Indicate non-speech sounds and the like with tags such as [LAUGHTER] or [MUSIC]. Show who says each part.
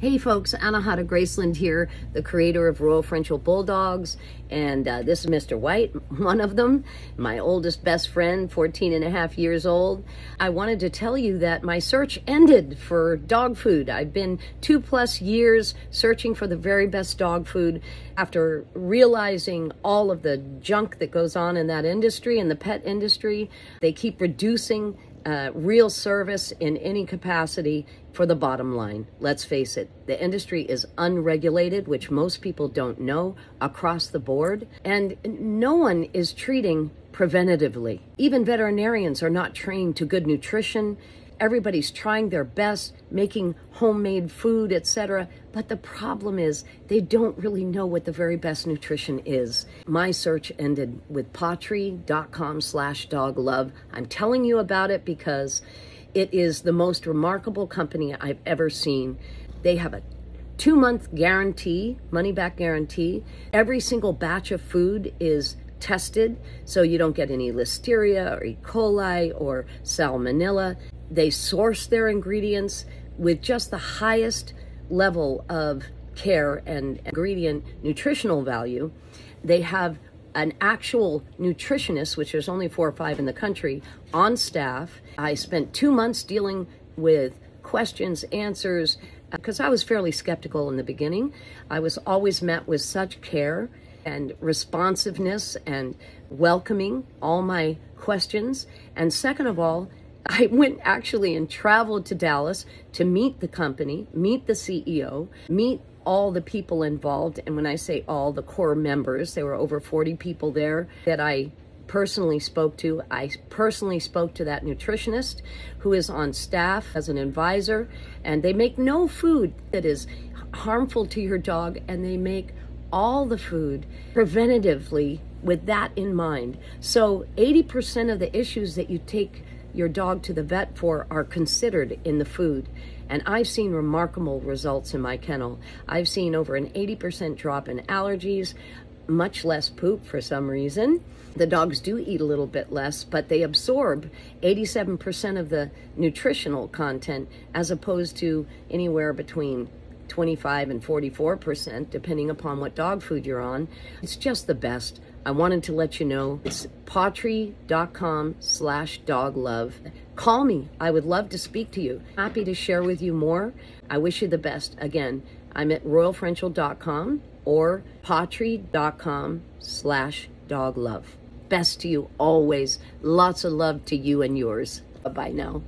Speaker 1: Hey folks, Anahata Graceland here, the creator of Royal French Bulldogs, and uh, this is Mr. White, [LAUGHS] one of them, my oldest best friend, 14 and a half years old. I wanted to tell you that my search ended for dog food. I've been two plus years searching for the very best dog food after realizing all of the junk that goes on in that industry, in the pet industry. They keep reducing uh, real service in any capacity for the bottom line. Let's face it, the industry is unregulated, which most people don't know across the board, and no one is treating preventatively. Even veterinarians are not trained to good nutrition everybody's trying their best, making homemade food, etc. But the problem is they don't really know what the very best nutrition is. My search ended with pawtree.com slash dog love. I'm telling you about it because it is the most remarkable company I've ever seen. They have a two month guarantee, money back guarantee. Every single batch of food is tested so you don't get any listeria or E. coli or salmonella. They source their ingredients with just the highest level of care and ingredient nutritional value. They have an actual nutritionist, which there's only four or five in the country, on staff. I spent two months dealing with questions, answers, uh, because I was fairly skeptical in the beginning. I was always met with such care and responsiveness and welcoming all my questions. And second of all, I went actually and traveled to Dallas to meet the company, meet the CEO, meet all the people involved. And when I say all, the core members, there were over 40 people there that I personally spoke to. I personally spoke to that nutritionist who is on staff as an advisor, and they make no food that is harmful to your dog, and they make all the food preventatively with that in mind. So 80% of the issues that you take your dog to the vet for are considered in the food. And I've seen remarkable results in my kennel. I've seen over an 80% drop in allergies, much less poop for some reason. The dogs do eat a little bit less, but they absorb 87% of the nutritional content as opposed to anywhere between 25 and 44%, depending upon what dog food you're on. It's just the best. I wanted to let you know it's pawtree.com slash dog love. Call me. I would love to speak to you. Happy to share with you more. I wish you the best. Again, I'm at royalfrenchel.com or pawtree.com slash dog love. Best to you always. Lots of love to you and yours. Bye-bye now.